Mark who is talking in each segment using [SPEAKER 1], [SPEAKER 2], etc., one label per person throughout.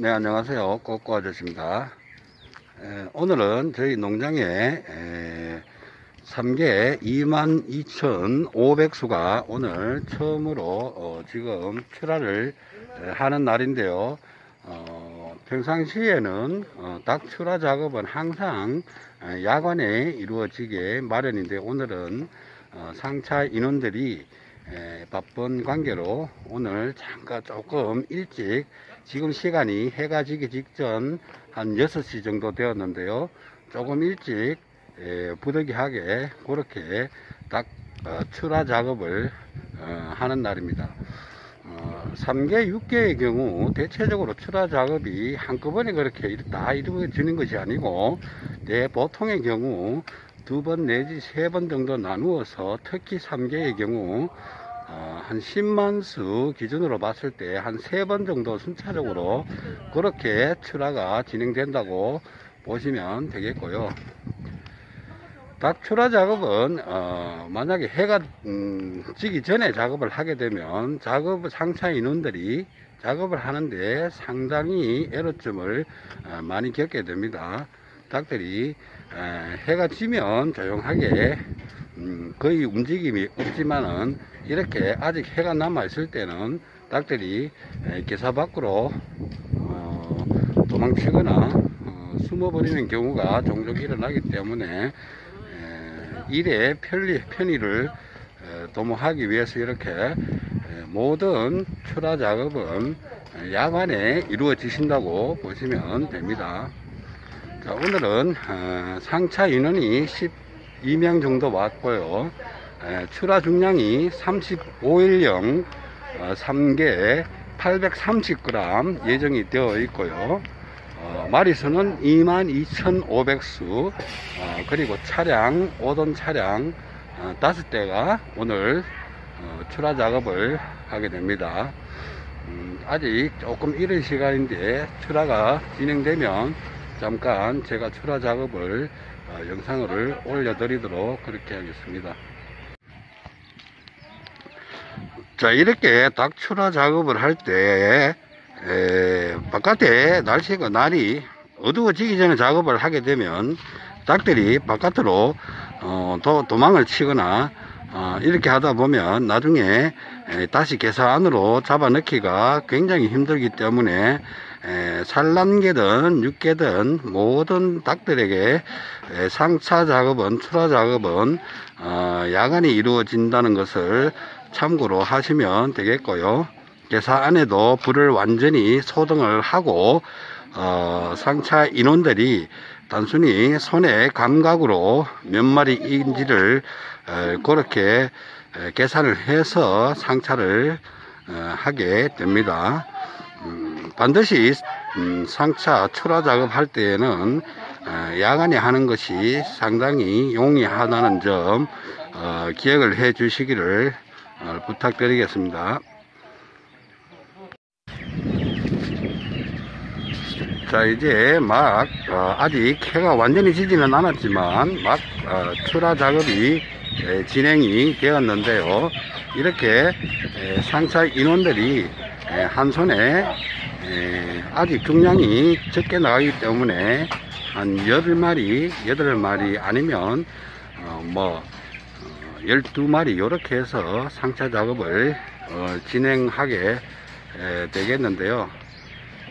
[SPEAKER 1] 네, 안녕하세요. 꼬꼬 아저씨입니다. 에, 오늘은 저희 농장에 에, 3개 22,500수가 오늘 처음으로 어, 지금 출하를 에, 하는 날인데요. 어, 평상시에는 어, 닭 출하 작업은 항상 에, 야간에 이루어지게 마련인데 오늘은 어, 상차 인원들이 에, 바쁜 관계로 오늘 잠깐 조금 일찍 지금 시간이 해가 지기 직전 한 6시 정도 되었는데요. 조금 일찍 에, 부득이하게 그렇게 닭 어, 출하 작업을 어, 하는 날입니다. 어, 3개, 6개의 경우 대체적으로 출하 작업이 한꺼번에 그렇게 다 이루어지는 것이 아니고 내 보통의 경우 두 번 내지 세 번 정도 나누어서 특히 3개의 경우 어, 한 10만 수 기준으로 봤을 때 한 세 번 정도 순차적으로 그렇게 출하가 진행된다고 보시면 되겠고요. 닭 출하 작업은 어, 만약에 해가 음, 지기 전에 작업을 하게 되면 작업 상차 인원들이 작업을 하는데 상당히 애로점을 어, 많이 겪게 됩니다. 닭들이 에, 해가 지면 조용하게 음, 거의 움직임이 없지만은 이렇게 아직 해가 남아 있을 때는 닭들이 에, 기사 밖으로 어, 도망치거나 어, 숨어버리는 경우가 종종 일어나기 때문에 에, 일의 편리, 편의를 에, 도모하기 위해서 이렇게 에, 모든 출하 작업은 야간에 이루어지신다고 보시면 됩니다. 자, 오늘은 어, 상차 인원이 12명 정도 왔고요. 에, 출하 중량이 35일령 어, 3개 830g 예정이 되어 있고요. 어, 마리수는 22,500수 어, 그리고 차량 5돈 차량 어, 5대가 오늘 어, 출하 작업을 하게 됩니다. 음, 아직 조금 이른 시간인데 출하가 진행되면 잠깐 제가 출하 작업을 어, 영상을 올려드리도록 그렇게 하겠습니다. 자 이렇게 닭 출하 작업을 할 때 바깥에 날씨가 날이 어두워지기 전에 작업을 하게 되면 닭들이 바깥으로 어, 도, 도망을 치거나 어, 이렇게 하다 보면 나중에 에, 다시 개사 안으로 잡아넣기가 굉장히 힘들기 때문에 에, 산란개든 육개든 모든 닭들에게 에, 상차 작업은 출하 작업은 어, 야간에 이루어진다는 것을 참고로 하시면 되겠고요. 개사 안에도 불을 완전히 소등을 하고 어, 상차 인원들이 단순히 손의 감각으로 몇 마리인지를 어, 그렇게 에, 계산을 해서 상차를 어, 하게 됩니다. 음, 반드시 음, 상차 출하 작업할 때에는 어, 야간에 하는 것이 상당히 용이하다는 점 어, 기억을 해 주시기를 어, 부탁드리겠습니다. 자 이제 막 어, 아직 해가 완전히 지지는 않았지만 막 어, 출하 작업이 에, 진행이 되었는데요 이렇게 에, 상차 인원들이 에, 한 손에 에, 아직 중량이 적게 나가기 때문에 한 8마리 8마리 아니면 어, 뭐 12마리 이렇게 해서 상차 작업을 어, 진행하게 에, 되겠는데요.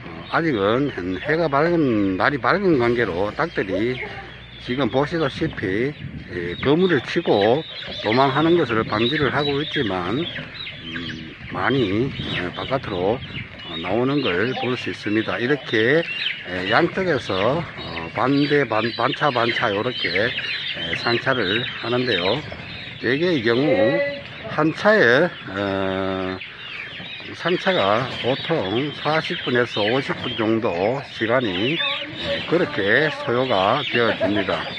[SPEAKER 1] 어, 아직은 해가 밝은 날이 밝은 관계로 닭들이 지금 보시다시피 예, 거물을 치고 도망하는 것을 방지를 하고 있지만 음, 많이 예, 바깥으로 어, 나오는 걸 볼 수 있습니다. 이렇게 예, 양쪽에서 어, 반대 반, 반차 반차 이렇게 상차를 하는데요. 대개의 경우 한 차에 어, 상차가 보통 40분에서 50분 정도 시간이 그렇게 소요가 되어집니다.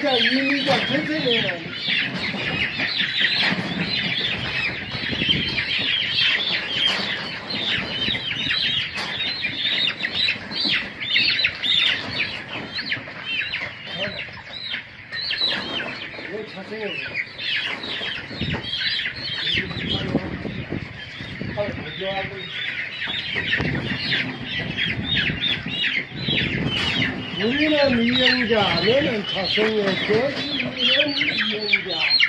[SPEAKER 2] 이영자, 이미자, 대세는 왜 차세요? 우리는 이영자, 너는 차성의 거시는 이영자. 이영자.